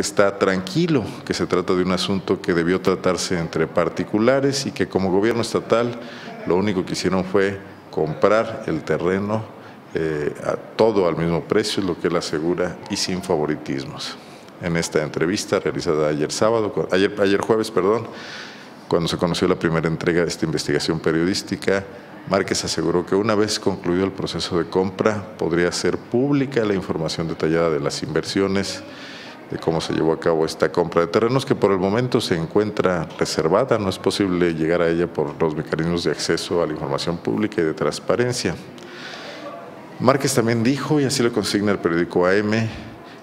Está tranquilo que se trata de un asunto que debió tratarse entre particulares y que como gobierno estatal lo único que hicieron fue comprar el terreno eh, a todo al mismo precio, lo que él asegura, y sin favoritismos. En esta entrevista realizada ayer sábado, ayer, ayer jueves, perdón, cuando se conoció la primera entrega de esta investigación periodística, Márquez aseguró que una vez concluido el proceso de compra podría ser pública la información detallada de las inversiones, de cómo se llevó a cabo esta compra de terrenos que por el momento se encuentra reservada, no es posible llegar a ella por los mecanismos de acceso a la información pública y de transparencia. Márquez también dijo, y así lo consigna el periódico AM,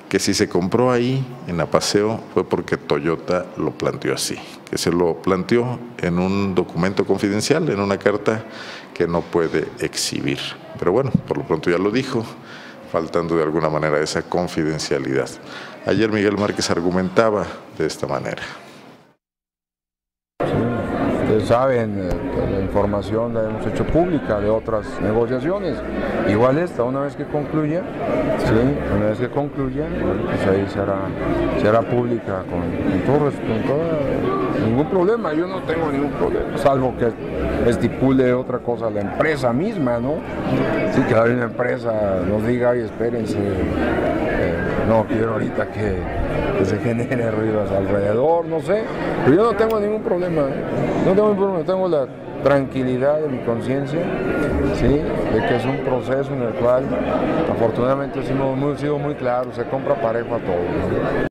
que si se compró ahí en Apaseo fue porque Toyota lo planteó así, que se lo planteó en un documento confidencial, en una carta que no puede exhibir. Pero bueno, por lo pronto ya lo dijo, faltando de alguna manera esa confidencialidad. Ayer Miguel Márquez argumentaba de esta manera. Saben, eh, la información la hemos hecho pública de otras negociaciones. Igual esta, una vez que concluya, ¿sí? una vez que concluya, pues ahí será, pública con, todo, con todo, ningún problema. Yo no tengo ningún problema, salvo que estipule otra cosa la empresa misma, ¿no? Sí, que una empresa nos diga, ay, espérense, eh, no quiero ahorita que, se genere ruidos alrededor, no sé, pero yo no tengo ningún problema, ¿eh? No tengo ningún problema, tengo la tranquilidad de mi conciencia, de que es un proceso en el cual afortunadamente hemos sido muy claros, se compra parejo a todos.